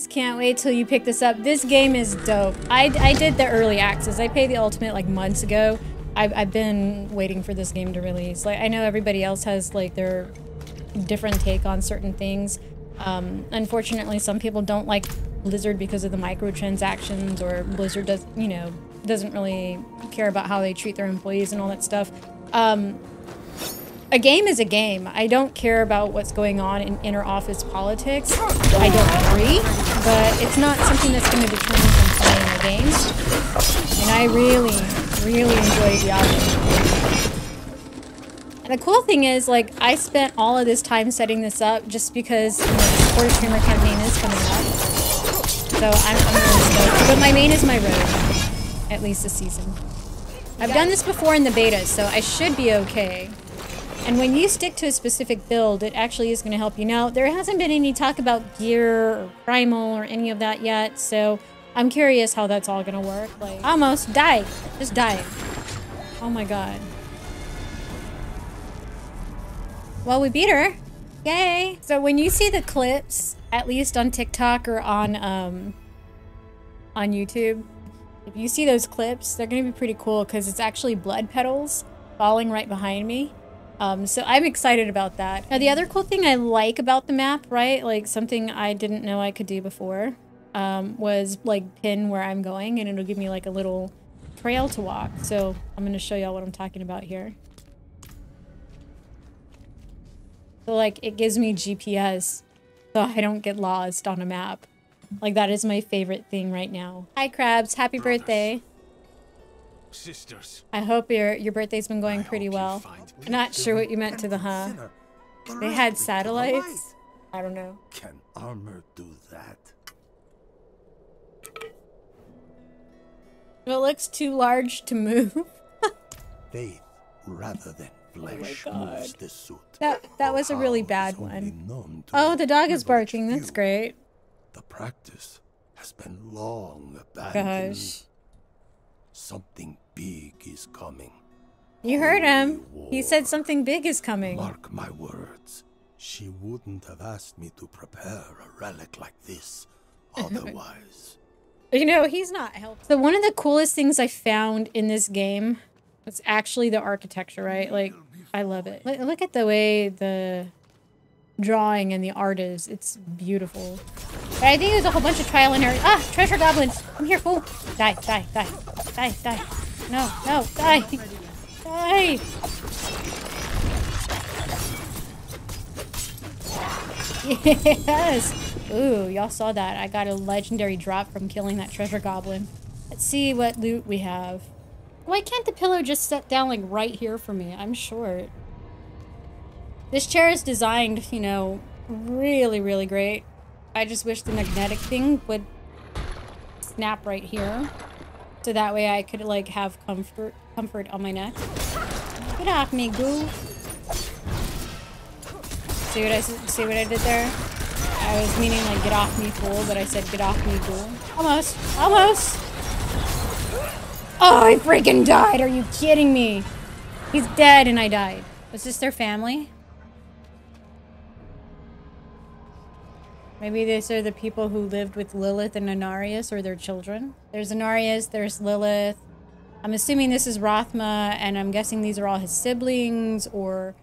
guys. Can't wait till you pick this up. This game is dope. I, I did the early access. I paid the ultimate like months ago. I've, I've been waiting for this game to release. Like I know everybody else has like their different take on certain things. Um, unfortunately, some people don't like Blizzard because of the microtransactions, or Blizzard does, you know, doesn't really care about how they treat their employees and all that stuff. Um, a game is a game. I don't care about what's going on in inner office politics. I don't agree, but it's not something that's going to deter me from playing the game. And I really, really enjoy Diablo. And the cool thing is, like, I spent all of this time setting this up just because you know, the support a streamer campaign is coming up. So I'm, I'm really stoked. But my main is my road. At least this season. I've done this before in the beta, so I should be okay. And when you stick to a specific build, it actually is going to help you. Now, there hasn't been any talk about gear or primal or any of that yet, so I'm curious how that's all going to work. Like, almost died. Just died. Oh my god. Well, we beat her. Yay! So when you see the clips, at least on TikTok or on um, on YouTube, if you see those clips, they're going to be pretty cool because it's actually blood petals falling right behind me. Um, so I'm excited about that. Now, the other cool thing I like about the map, right, like something I didn't know I could do before, um, was like pin where I'm going and it'll give me like a little trail to walk. So I'm going to show y'all what I'm talking about here. So like it gives me GPS so I don't get lost on a map. Like that is my favorite thing right now. Hi Krabs, happy birthday. Sisters. I hope your your birthday's been going pretty well. I'm not sure what you meant to the huh. They had satellites? I don't know. Can armor do that? It looks too large to move. Faith rather than flesh Oh moves the suit. That that was a really bad is only one. known to Oh, a the dog is privileged barking. That's great. The practice has been long abandoned. Gosh. Something big is coming. You heard him. He said something big is coming. Mark my words. She wouldn't have asked me to prepare a relic like this otherwise. You know, he's not helping. So one of the coolest things I found in this game was actually the architecture, right? Like, I love it. Look, look at the way the drawing and the art is. It's beautiful. But I think there's a whole bunch of trial and error. Ah, treasure goblins. Come here, fool. Die, die, die, die, die. No, no, die. Die. Yes. Ooh, y'all saw that. I got a legendary drop from killing that treasure goblin. Let's see what loot we have. Why can't the pillow just set down like right here for me? I'm short. This chair is designed, you know, really, really great. I just wish the magnetic thing would snap right here. So that way I could like have comfort comfort on my neck. Get off me, goo. See what I see what I did there? I was meaning like get off me fool, but I said get off me fool. Almost. Almost. Oh, I freaking died. Are you kidding me? He's dead and I died. Was this their family? Maybe these are the people who lived with Lilith and Inarius or their children. There's Inarius, there's Lilith. I'm assuming this is Rathma, and I'm guessing these are all his siblings or